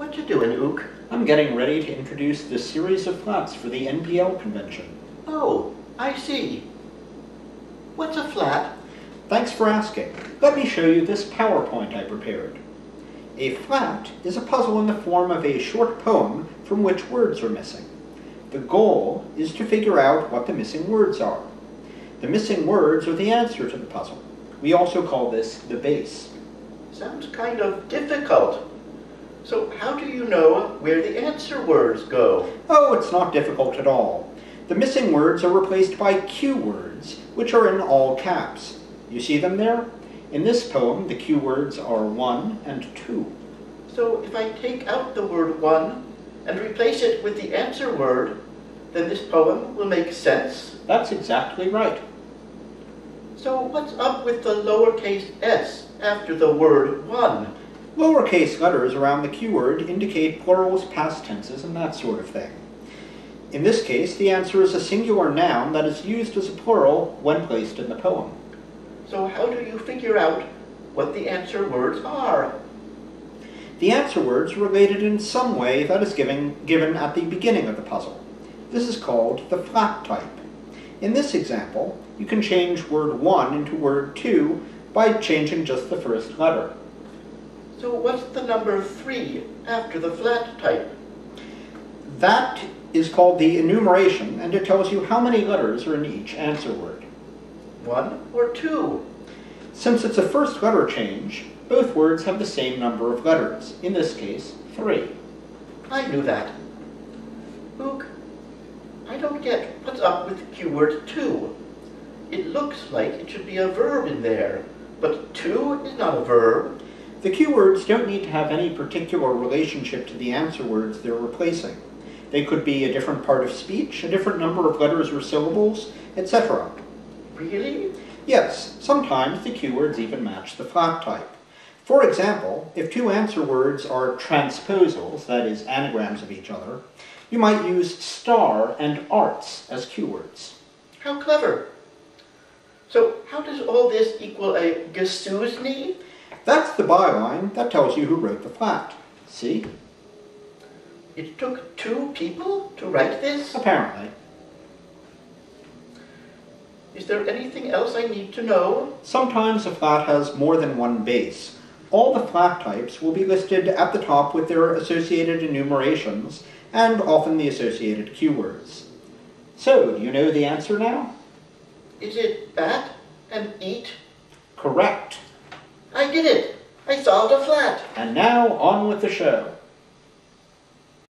What you doing, Ook? I'm getting ready to introduce this series of flats for the NPL convention. Oh, I see. What's a flat? Thanks for asking. Let me show you this PowerPoint I prepared. A flat is a puzzle in the form of a short poem from which words are missing. The goal is to figure out what the missing words are. The missing words are the answer to the puzzle. We also call this the base. Sounds kind of difficult. So how do you know where the answer words go? Oh, it's not difficult at all. The missing words are replaced by cue words, which are in all caps. You see them there? In this poem, the cue words are 1 and 2. So if I take out the word one and replace it with the answer word, then this poem will make sense? That's exactly right. So what's up with the lowercase s after the word one? Lowercase letters around the cue word indicate plurals, past tenses, and that sort of thing. In this case, the answer is a singular noun that is used as a plural when placed in the poem. So how do you figure out what the answer words are? The answer words are related in some way that is given, given at the beginning of the puzzle. This is called the flat type. In this example, you can change word 1 into word 2 by changing just the first letter. So what's the number three after the flat type? That is called the enumeration, and it tells you how many letters are in each answer word. One or two? Since it's a first letter change, both words have the same number of letters, in this case, three. I knew that. Ook, I don't get what's up with the cue word two. It looks like it should be a verb in there, but two is not a verb. The cue words don't need to have any particular relationship to the answer words they're replacing. They could be a different part of speech, a different number of letters or syllables, etc. Really? Yes, sometimes the cue words even match the flat type. For example, if two answer words are transposals, that is, anagrams of each other, you might use star and arts as cue words. How clever. So how does all this equal a Gesuzni? That's the byline that tells you who wrote the flat. See? It took two people to write this? Apparently. Is there anything else I need to know? Sometimes a flat has more than one base. All the flat types will be listed at the top with their associated enumerations, and often the associated cue words. So, do you know the answer now? Is it bat and eat? Correct. I did it! I solved a flat! And now, on with the show.